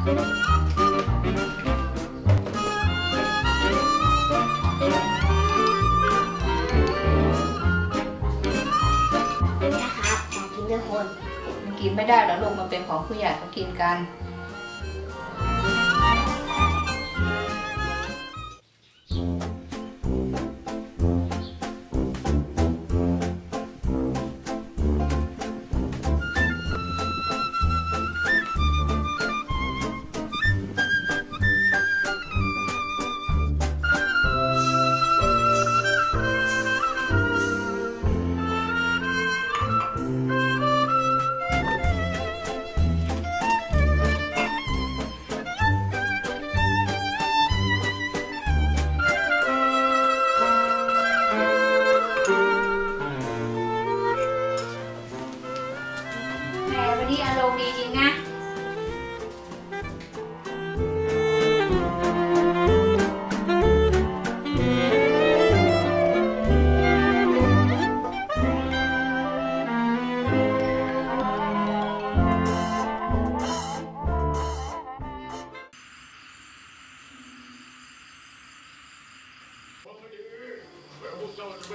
นะครับอยากกินด้วยคนมันกินไม่ได้หรอกลูกมันเป็นของผู้ใหญ่เขากินกัน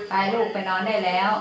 ไปลูกไปนอนได้แล้ว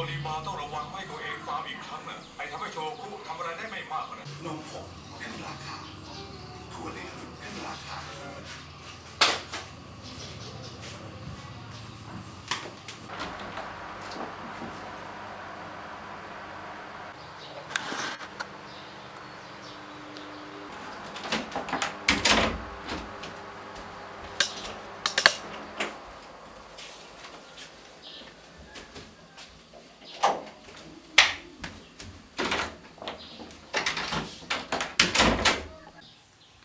ตัวรีมาต้องระวังไม่ตัวเองฟาร์มอีกครั้งน่ะไอ้ทำให้โชว์คู่ทำอะไรได้ไม่มากนะนมผงขึ้นราคา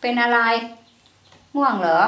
เป็นอะไร ง่วงเหรอ